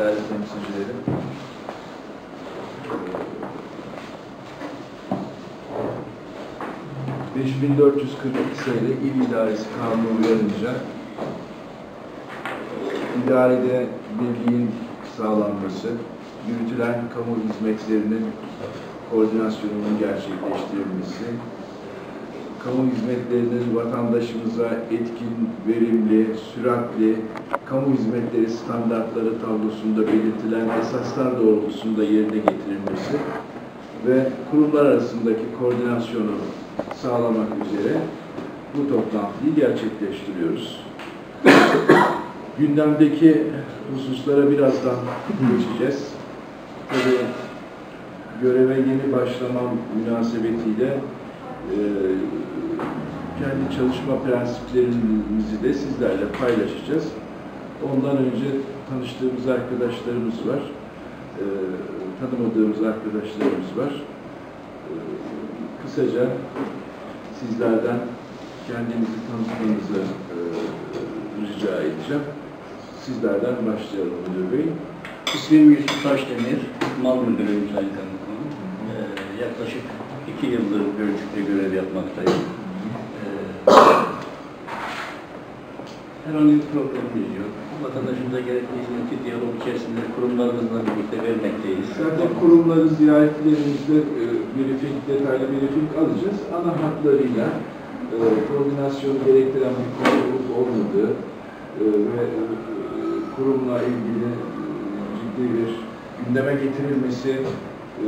değerli temsilcilerim. Ee, 5442 sayılı İl İdaresi Kanunu uyarınca idarede birliğin sağlanması, yürütülen kamu hizmetlerinin koordinasyonunun gerçekleştirilmesi, kamu hizmetlerinin vatandaşımıza etkin, verimli, süratli, kamu hizmetleri standartları tablosunda belirtilen esaslar doğrultusunda yerine getirilmesi ve kurumlar arasındaki koordinasyonu sağlamak üzere bu toplantıyı gerçekleştiriyoruz. Gündemdeki hususlara birazdan geçeceğiz. Tabii göreve yeni başlamam münasebetiyle e, kendi çalışma prensiplerimizi de sizlerle paylaşacağız. Ondan önce tanıştığımız arkadaşlarımız var, e, tanımadığımız arkadaşlarımız var. E, kısaca sizlerden kendinizi tanıtmanızı e, rica edeceğim. Sizlerden başlayalım Müdür Bey. İsmim Yusuf Taşdemir, mal müdürüyüm Sayın Kaymakamım. Ee, yaklaşık iki yıldır Gölcük'te görev yapmaktayım. Ee, herhangi bir problemimiz yok. Vatandaşımıza gerekli hizmeti diyalog içerisinde kurumlarımızla birlikte vermekteyiz. Zaten kurumları ziyaretlerimizde e, briefing, detaylı briefing alacağız. Ana hatlarıyla e, koordinasyonu gerektiren bir konu olup olmadığı e, ve e, kurumla ilgili e, ciddi bir gündeme getirilmesi e,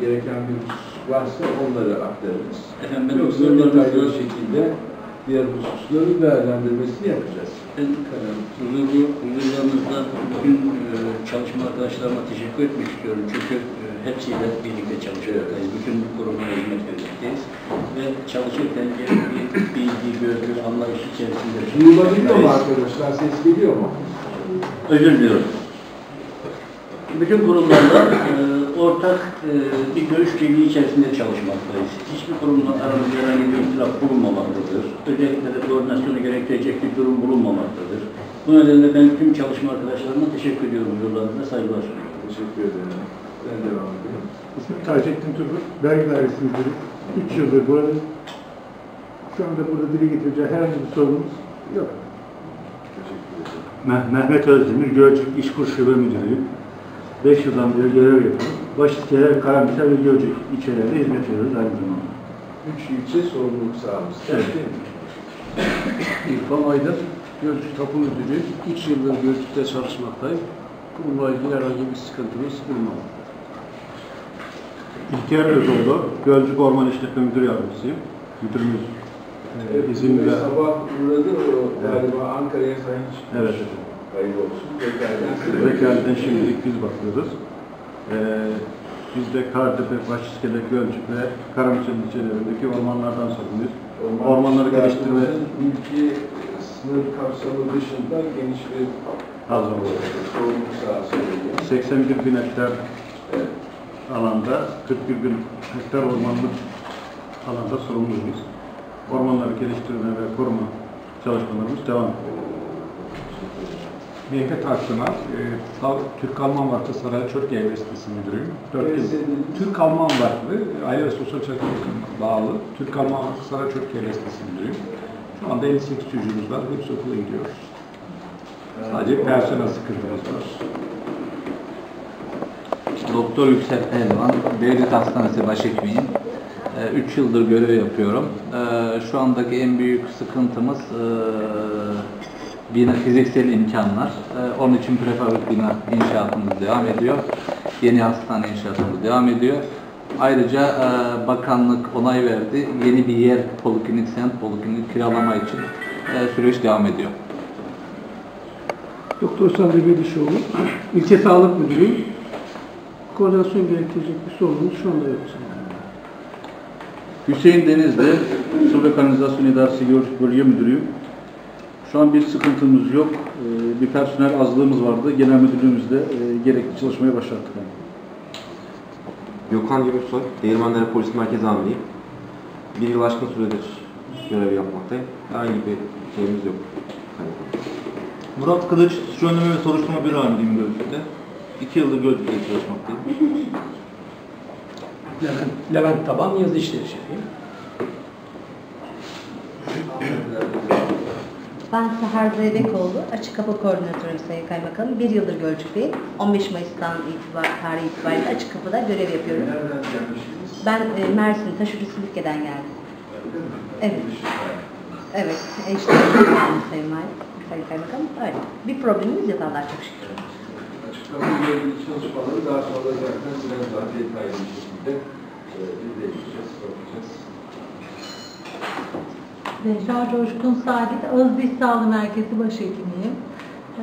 gereken bir husus varsa onları aktarırız. Efendim ben Yoksa detaylı şekilde diğer hususların değerlendirmesini yapacağız. ben huzurlu, huzurlarınızda bugün e, çalışma arkadaşlarıma teşekkür etmek istiyorum. Çünkü e, hepsiyle birlikte çalışıyoruz. Bütün kurumlara hizmet vermekteyiz. Ve çalışırken gerekli bilgi, görgü, anlayış içerisinde Duyulabiliyor mu arkadaşlar? Ses geliyor mu? Özür diliyorum. Bütün kurumlarla e, ortak e, bir görüş birliği içerisinde çalışmaktayız. Hiçbir kurumla aramızda herhangi bir ihtilaf bulunmamaktadır. Özellikle de koordinasyonu gerektirecek bir durum bulunmamaktadır. Bu nedenle ben tüm çalışma arkadaşlarıma teşekkür ediyorum. Yollarınızda saygılar sunuyorum. Teşekkür ederim. Ben devam edeyim. İsmim Taceddin Turgut, vergi dairesi müdürü. 3 yıldır burada. Şu anda burada dile getireceği herhangi bir sorunumuz yok. Teşekkür ederim. Meh- Mehmet Özdemir, Gölcük İşkur Şube Müdürüyüm. 5 yıldan beri görev yapıyorum. Başiskele, Karamita ve Gölcük ilçelerinde hizmet veriyoruz aynı zamanda. Üç ilçe sorumluluk sahamız. Evet. Mi? İrfan Aydın, Gölcük Tapu Müdürü. 3 yıldır Gölcük'te çalışmaktayım. Bununla ilgili herhangi bir sıkıntımız bulunmamaktadır. İlker Özoğlu, Gölcük Orman İşletme Müdür Yardımcısıyım. Müdürümüz Evet, e, izin ve... Sabah uğradı galiba Ankara'ya sayın çıkmış. Evet. Hayırlı olsun. Vekaleten şimdilik biz bakıyoruz. Ee, biz de Kartepe, Başiskele, Gölcük ve Karamita ilçelerindeki ormanlardan sorumluyuz. Orman Ormanları geliştirme Ülke sınır kapsamı dışında geniş bir hazır sorumluluk sahası oluyor. 81 bin hektar Evet. alanda 41 bin hektar ormanlık alanda sorumluyuz. Ormanları geliştirme ve koruma çalışmalarımız devam ediyor. Mehmet Akpınar, e, Tav- Türk Alman Vakfı Saray Çöp Devlet Sitesi Müdürüyüm. 4 yıl. Neresi dediniz? Türk Alman Vakfı, Aile ve Sosyal Çalışma Bakanlığı'na bağlı Türk Alman Vakfı Saray Çöp Devlet Sitesi Müdürüyüm. Şu anda 58 çocuğumuz var, hepsi okula gidiyoruz. Sadece personel sıkıntımız var. Doktor Yüksel Pehlivan, Devlet Hastanesi Başhekimiyim. 3 yıldır görev yapıyorum. Ee, Şu andaki en büyük sıkıntımız e, bina fiziksel imkanlar. Ee, Onun için prefabrik bina inşaatımız devam ediyor. Yeni hastane inşaatımız devam ediyor. Ayrıca e, bakanlık onay verdi. Yeni bir yer poliklinik, sent poliklinik kiralama için e, süreç devam ediyor. Doktor Sabri Bedişoğlu, İlçe Sağlık Müdürüyüm. koordinasyon gerektirecek bir sorunumuz şu anda yok. Hüseyin Denizli, Su ve Kanalizasyon İdaresi Gölcük Bölge Müdürüyüm. Şu an bir sıkıntımız yok. Ee, Bir personel azlığımız vardı. Genel müdürlüğümüzde e, gerekli çalışmaya başlattık. yani. Gökhan Gümüşsoy, Değirmenler Polis Merkezi Amiriyim. Bir yıl aşkın süredir görev yapmaktayım. Herhangi bir şeyimiz yok. Murat Kılıç, Suç Önleme ve Soruşturma Büro Amiriyim Gölcük'te. İki yıldır Gölcük'te çalışmaktayım. Levent, Levent Taban yazı işleri şefiyim. Ben Seher Zeybekoğlu, Açık Kapı Koordinatörü Sayın Kaymakamım. Bir yıldır Gölcük'teyim. 15 Mayıs'tan itibaren, tarihi itibariyle Açık Kapı'da görev yapıyorum. Nereden gelmiştiniz? Ben e, Mersin, Taşucu Silifke'den geldim. Evet. Evet, işte geldim Sayın Valim, Sayın Kaymakamım. Öyle. Bir problemimiz yok Allah'a çok şükür. Açıklamayla ilgili çalışmaları daha sonra zaten biraz daha detaylı bir şekilde e, izleyeceğiz, bakacağız. Zehra Coşkun Saadet, Ağız Sağlığı Merkezi Başhekimiyim. Ee,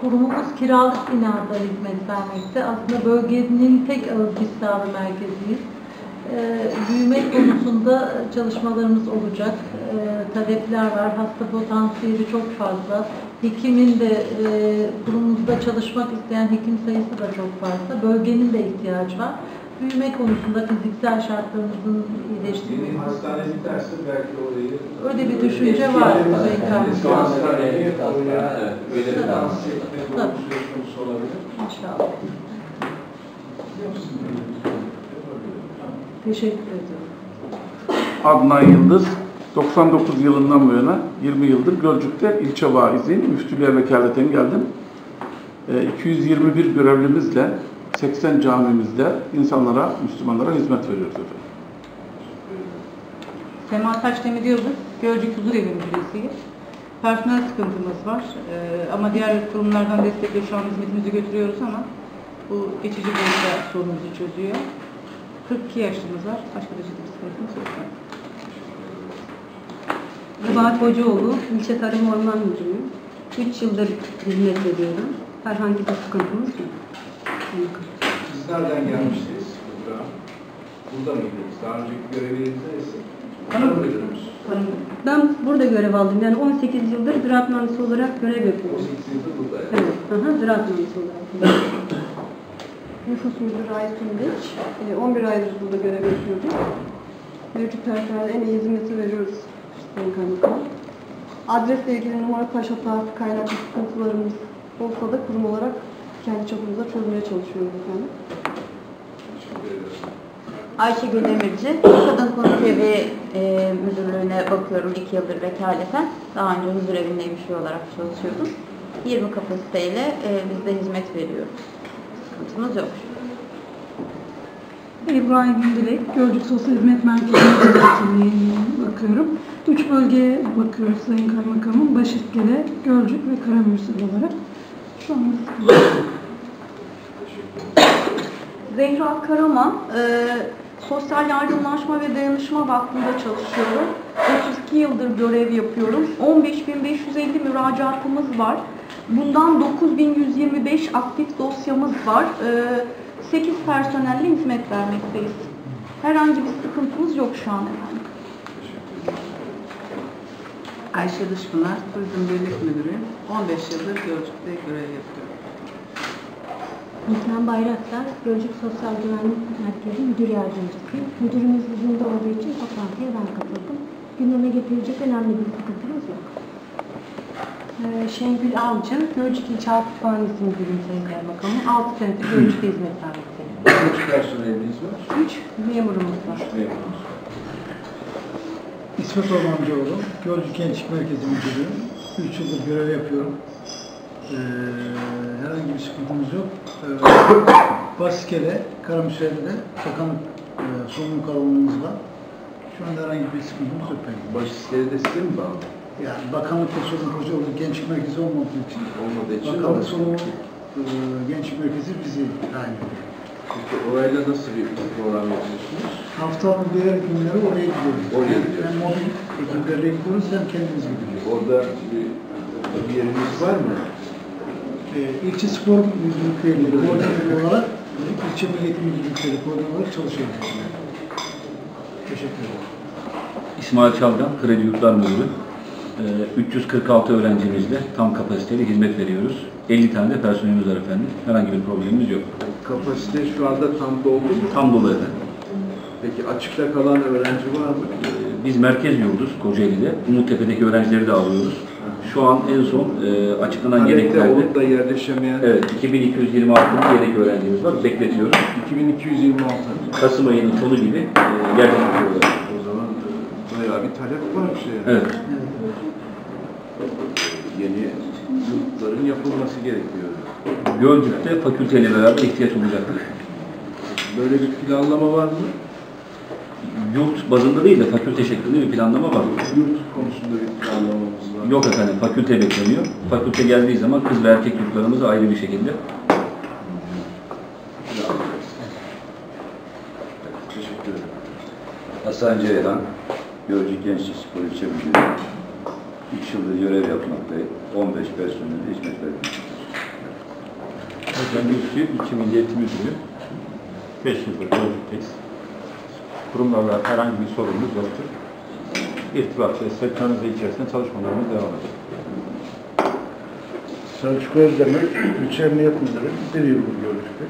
kurumumuz kiralık binada hizmet vermekte. Aslında bölgenin tek Ağız Sağlığı Merkeziyiz. Ee, büyüme konusunda çalışmalarımız olacak. Ee, talepler var. Hasta potansiyeli çok fazla. Hekimin de e, kurumumuzda çalışmak isteyen hekim sayısı da çok fazla. Bölgenin de ihtiyacı var. Büyüme konusunda fiziksel şartlarımızın Yeni iyileştirilmesi. hastane biterse belki orayı... Öyle bir düşünce var. Kaymakam. hastaneyi Evet, oraya evet, öyle bir transfer etme konusu olabilir. İnşallah. Teşekkür ediyorum. Adnan Yıldız, 99 yılından bu yana 20 yıldır Gölcük'te ilçe vaiziyim. Müftülüğe vekaleten geldim. Ee, 221 görevlimizle 80 camimizde insanlara, Müslümanlara hizmet veriyoruz efendim. Sema Taşdemir Yıldız, Gölcük Huzur Evi Müdürüyüm. Personel sıkıntımız var Ee, ama diğer kurumlardan destekle şu an hizmetimizi götürüyoruz ama bu geçici boyutta sorunumuzu çözüyor. 42 yaşımız var, başka da ciddi bir sıkıntımız yok. Nebahat Hocaoğlu, İlçe Tarım Orman Müdürüyüm. 3 yıldır hizmet veriyorum. Herhangi bir sıkıntımız yok. Siz nereden gelmiştiniz? Burada. Burada mıydınız? Daha önceki göreviniz neyse? Tanır mıydınız? Ben burada görev aldım. Yani 18 yıldır ziraat mühendisi olarak görev 18 yapıyorum. yıldır burada yani. Evet, hı hı, ziraat mühendisi olarak. Nüfus Müdürü Ay Tundeç. Ee, 11 aydır burada görev yapıyordum. Mevcut personel en iyi hizmeti veriyoruz Sayın Kaymakam. Adresle ilgili numara taş hata, kaynaklı sıkıntılarımız olsa da kurum olarak kendi çapımızda çözmeye çalışıyoruz efendim. Teşekkür ederim. Ayşegül Demirci, Kadın Konuk Evi e, Müdürlüğü'ne bakıyorum iki yıldır vekaleten. Daha önce huzur evinde bir şey olarak çalışıyordum. 20 kapasiteyle e, biz de hizmet veriyoruz. Sıkıntımız yok. İbrahim Dilek, Gölcük Sosyal Hizmet Merkezi'ne bakıyorum. Üç bölgeye bakıyoruz Sayın Kaymakamım. Başiskele, Gölcük ve Karamürsel olarak. Şu yok. Zehra Karaman, e, Sosyal Yardımlaşma ve Dayanışma Vakfı'nda çalışıyorum. 32 yıldır görev yapıyorum. 15.550 müracaatımız var. Bundan 9.125 aktif dosyamız var. E, 8 personelle hizmet vermekteyiz. Herhangi bir sıkıntımız yok şu an efendim. Ayşe Dışpınar, Turizm Birlik Müdürüyüm. 15 yıldır Gölcük'te görev yapıyorum. İslam Bayraktar, Gölcük Sosyal Güvenlik Merkezi Müdür Yardımcısıyım. Müdürümüz izinde olduğu için toplantıya ben katıldım. Gündeme getirecek önemli bir sıkıntımız yok. Ee, Şengül Avcı, Gölcük İlçe Halk Kütüphanesi Müdürüyüm Sayın Kaymakamım. 6 senedir Gölcük'te hizmet vermekteyim. Kaç personeliniz var? 3 memurumuz var. Memnunuz. İsmet Ormancıoğlu, Gölcük Gençlik Merkezi Müdürüyüm. 3 yıldır görev yapıyorum. Ee, herhangi bir sıkıntımız yok. Ee, Baskele, Karamüsel'de bakanlık e, sorumlu kavramımız var. Şu anda herhangi bir sıkıntımız yok iskele de size mi bağlı? Yani bakanlıkta sorumlu proje olduğu gençlik merkezi olmadığı için Olmadığı için bakanlık sorumlu e, gençlik merkezi bizi tayin ediyor. Peki orayla nasıl bir program yapıyorsunuz? Haftanın diğer günleri oraya gidiyoruz. Oraya gidiyoruz. Hem mobil ekiplerle gidiyoruz hem kendimiz gidiyoruz. Orada bir, bir yeriniz var mı? E, ilçe spor müdürlükleri koordinatör olarak ilçe milli eğitim müdürlükleri koordinatör olarak çalışıyorum. Teşekkür ederim. İsmail Çalgan, Kredi Yurtlar Müdürü. Ee, 346 öğrencimizle tam kapasiteli hizmet veriyoruz. 50 tane de personelimiz var efendim. Herhangi bir problemimiz yok. Kapasite şu anda tam doldu mu? Tam dolu efendim. Peki açıkta kalan öğrenci var mı? Ee, Biz merkez yurduz Kocaeli'de. Umuttepe'deki öğrencileri de alıyoruz. Şu an en son e, açıklanan Halek'te yedeklerde olup da yerleşemeyen evet, 2226 yedek öğrencimiz var. Bekletiyoruz. 2226. Kasım ayının sonu gibi e, yerleştiriyorlar. O zaman bayağı bir talep var şey. Evet. Yeni yurtların yapılması gerekiyor. Gölcük'te fakülteyle beraber ihtiyaç olacaktır. Böyle bir planlama var mı? Yurt bazında değil de fakülte şeklinde bir planlama var. Yurt konusunda bir planlamamız var. Yok efendim, fakülte bekleniyor. Fakülte geldiği zaman kız ve erkek yurtlarımız ayrı bir şekilde. Teşekkür ederim. Hasan Ceylan, Gölcük Gençlik Spor İlçe Müdürü. 3 yıldır görev yapmaktayım. 15 personel hizmet vermektedir. Hocam Ülkü, İlçe Milli Eğitim Müdürü. 5 yıldır Gölcük'teyiz. Kurumlarla herhangi bir sorunumuz yoktur. İrtibat ve sektörümüzde içerisinde çalışmalarımız devam ediyor. Selçuk Özdemir, İlçe Emniyet Müdürü. Bir yıldır Gölcük'te.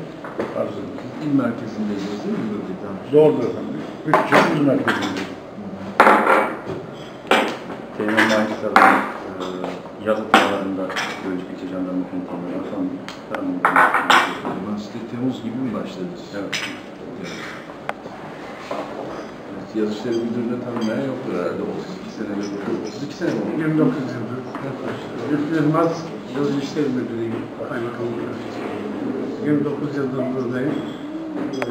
Arzumuz. İl merkezindeyiz değil mi Gölcük'ten? Zordu efendim. Üç yıl il merkezindeyim. Teğmen Mahir e, yaz okullarında Gölcük İlçe Jandarma Komutanlığı son işte Temmuz gibi mi başladınız? Evet. Evet, Yaz İşleri Müdürü'nü tanımayan yoktur herhalde. 32 sene bir 32 sene mi oldu? 29 yıldır. Lütfü Yılmaz, Yaz İşleri Müdürü'yüm. Kaymakamlığı. 29 yıldır buradayım.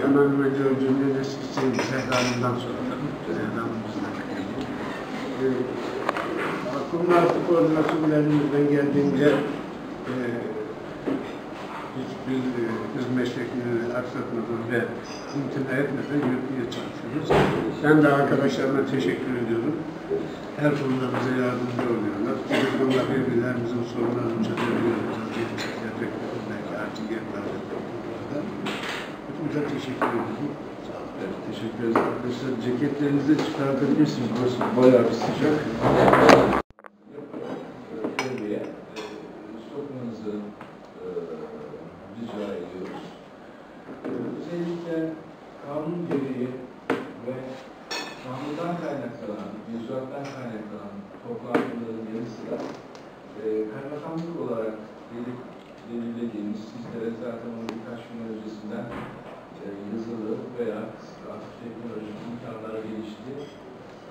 Hemen hemen Gölcük'ün Eskişehir Zehran'ından sonra da Zehran'ımızdan geldim. Ee, Akımlar Koordinasyon elimizden geldiğince e, hiçbir e, hizmet şeklini aksatmadan ve imtina etmeden yürütmeye çalışıyoruz. Ben de arkadaşlarıma teşekkür ediyorum. Her konuda bize yardımcı oluyorlar. Konuda birbirlerimizin sorunlarını çözebiliyoruz. Belki artık yerlerde toplumlarda. Hepinize teşekkür ediyorum. Evet, teşekkür ederiz arkadaşlar. Ceketlerinizi çıkartabilirsiniz. Burası bayağı bir sıcak. Devreye e, sokmanızı e, rica ediyoruz. E, Özellikle kanun gereği ve kanundan kaynaklanan, mevzuattan kaynaklanan toplantıların yanı sıra e, kaymakamlık olarak belirlediğimiz, sizlere zaten onu birkaç gün öncesinden e, yazılı veya artık teknolojik imkanlara gelişti.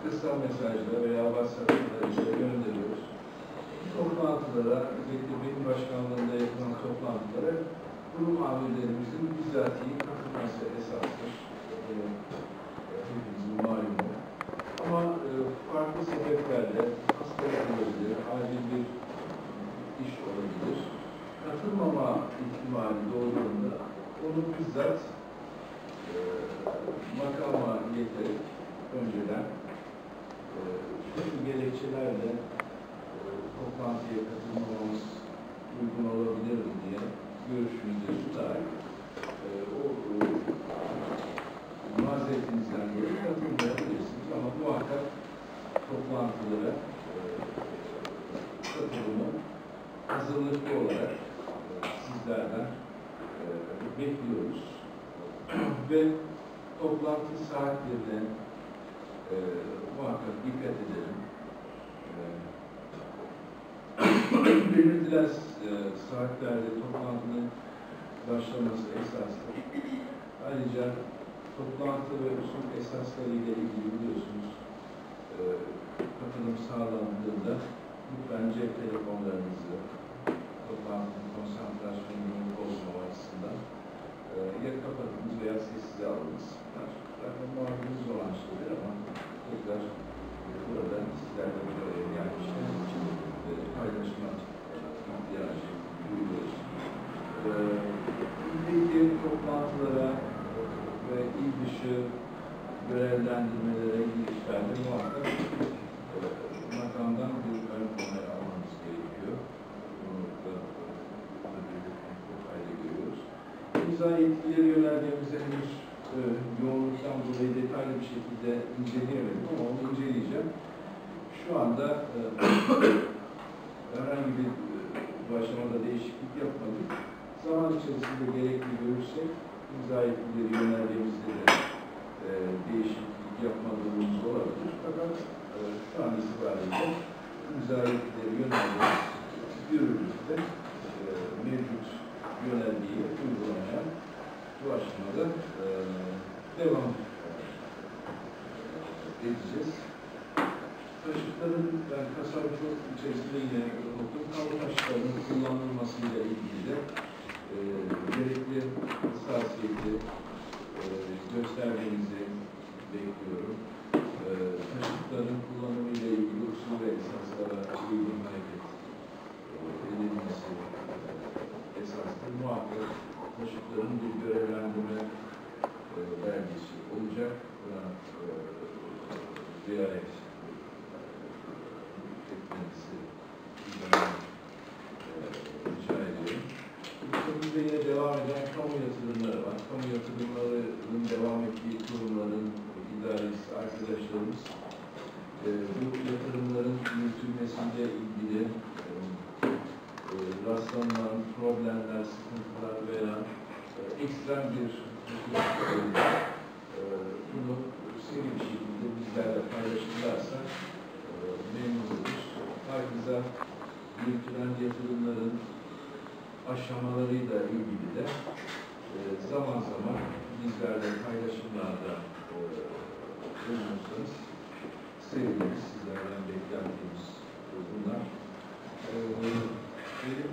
Kısa mesajla veya WhatsApp'larıyla gönderiyoruz. Bu toplantılara, özellikle benim başkanlığımda yapılan toplantılara kurum amirlerimizin bizatihi katılması esastır. E, hepimizin malumu. Ama e, farklı hastalık olabilir, acil bir iş olabilir. Katılmama ihtimali doğduğunda onu bizzat e, makama getirip önceden e, şu gerekçelerle e, toplantıya katılmamamız uygun olabilir mi diye görüşünüzü tutar. E, o e, mazeretinizden dolayı toplantılara e, katılımı hazırlıklı olarak e, sizlerden e, bekliyoruz. Ve toplantı saatlerine e, muhakkak dikkat edelim. E, e, saatlerde toplantının başlaması esastır. Ayrıca toplantı ve usul esasları ile ilgili biliyorsunuz e, katılım sağlandığında lütfen cep telefonlarınızı toplantının konsantrasyonunu bozmama açısından e, ya kapatınız veya sessize alınız. Zaten muhabbiniz olan şeyler ama tekrar e, burada sizlerle bir araya gelmişler için e, paylaşma ihtiyacı duyuyoruz. E, ilgili toplantılara ve il dışı görevlendirmelere girişlerde muhakkak e, makamdan bir ön onay almamız gerekiyor. Bunu da e, burada belirtmekte fayda görüyoruz. Aynı ceza yetkileri yöneldiğimizde henüz e, yoğunluktan dolayı detaylı bir şekilde inceleyemedim ama onu inceleyeceğim. Şu anda e, herhangi bir e, aşamada değişiklik yapmadık. Zaman içerisinde gerekli görürsek imza yetkileri yöneldiğimizde de e, değişiklik yapma durumumuz olabilir. Fakat e, şu an itibariyle imza yetkileri yöneldiğimiz yürürlükte e, mevcut yöneldiği uygulamaya bu aşamada e, devam edeceğiz. Taşıtların ben tasarruf içerisinde yine okudum. Kamu taşıtlarının kullanılmasıyla ilgili de e, gerekli hassasiyeti e, göstermenizi bekliyorum. E, taşıtların kullanımı ile ilgili usul ve esaslara uygun hareket e, edilmesi e, esastır. Muhakkak taşıtların bir görevlendirme e, belgesi olacak. Buna e, ziyaret etmenizi bizden, e, rica ediyorum. Ülkemizde yine devam eden kamu yatırımları var. Kamu yatırımlarının devam ettiği kurumların idaresi arkadaşlarımız e, bu yatırımların yürütülmesiyle ilgili e, e, rastlanan problemler, sıkıntılar veya e, ekstrem bir e, bunu seri bir şekilde bizlerle paylaşırlarsa e, memnun oluruz. Herkese yürütülen yatırımların aşamalarıyla ilgili de e, zaman zaman bizlerle paylaşımlarda e, bulunursanız seviniriz. Sizlerden beklentimiz bunlar. E, benim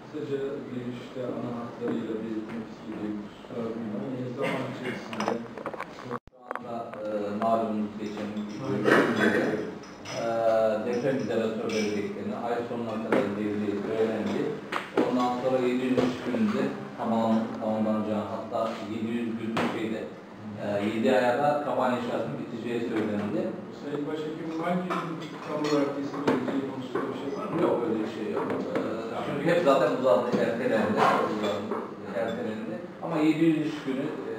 kısaca girişte ana hatlarıyla belirtmek istediğim hususlar Yine zaman içerisinde Şu anda e, malumunuz geçen e, deprem izolatörleri beklenir. Ay sonuna kadar devri öğrendi. Sonra 700 günde tamam, tamamlanacağı hatta 700 gün şeyde e, 7 aya da kaban inşaatının biteceği söylendi. Sayın Başhekim hangi kamu olarak teslim edileceği konusunda bir şey var mı? Yok öyle bir şey yok. Ee, Çünkü hep zaten uzadı, ertelendi. uzadı, ertelendi. Ama 700 iş günü e,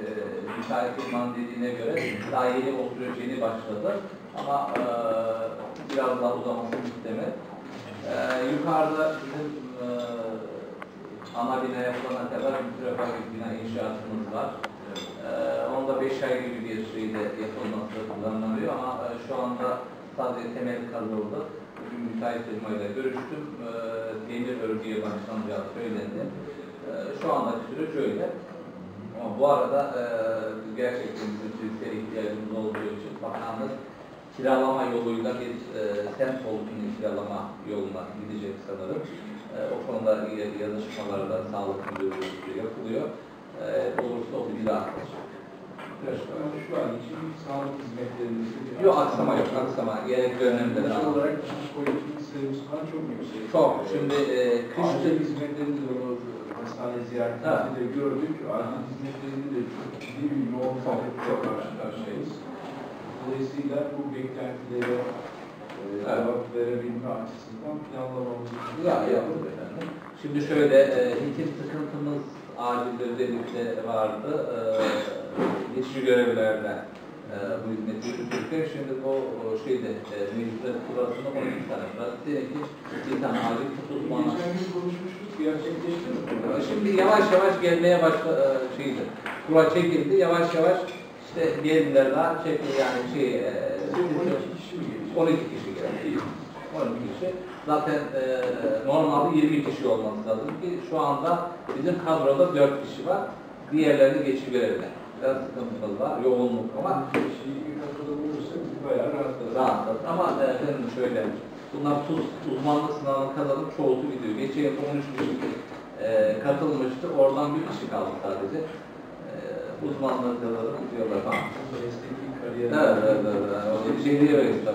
müsait firmanın dediğine göre daha yeni o süreç yeni başladı. Ama e, biraz daha uzamasını istemez. E, yukarıda bizim e, ana bina yapılana kadar bir prefabrik bina inşaatımız var. E, onda 5 ay gibi bir şeyde yapılması planlanıyor ama e, şu anda sadece temel kazıldı. Bugün müteahhit firmayla görüştüm. E, demir örgüye başlanacağı söylendi. E, şu andaki süreç öyle. Ama bu arada e, gerçekten Türkiye'ye ihtiyacımız olduğu için bakanlık kiralama yoluyla bir e, semt kiralama yoluna gidecek sanırım. E, o konuda y- yazışmalarla sağlık müdürlüğü yapılıyor. E, olursa o bir daha atılacak. Ama şu an için sağlık hizmetlerimizi Yok aksama yok aksama. Gerek dönemde de. Olarak kış politik sayımız falan çok yüksek. Çok. Şimdi e, kış Acil hizmetlerinde de o hastane ziyaretinde de gördük. Acil hizmetlerinde de çok ciddi bir yoğun talepte karşı karşıyayız. Dolayısıyla bu beklentilere cevap verebilme açısından planlamamız Ya yapıldı efendim. Şimdi şöyle, e, hekim sıkıntımız acil özellikle vardı. E, geçici görevlerde e, bu hizmeti yürütürken şimdi bu o, şeyde e, meclisler sırasında 12 tane pratik, bir tane acil uzmanı. Geçen gün konuşmuştuk, gerçekleşti mi? E, Şimdi yavaş yavaş gelmeye başla e, şeydi. Kura çekildi, yavaş yavaş işte geldiler daha çekildi yani şey e, 12 kişi mi gelecek? 12 kişi geldi. 12 kişi. Zaten e, normalde 20 kişi olması lazım ki şu anda bizim kadroda 4 kişi var. Diğerlerini geçici görevler. Biraz sıkıntımız var, yoğunluk ama katılım olursa bizi bayağı rahatladı. rahatladı. Ama e, efendim şöyle, bunlar tuz uzmanlık sınavına kazanıp çoğusu gidiyor. Geçen yıl 13 kişi e, katılmıştı, oradan bir kişi kaldı sadece. E, uzmanlık kazanıp gidiyorlar falan. Estetik kariyer. Evet, evet, evet. O şey diyor işte.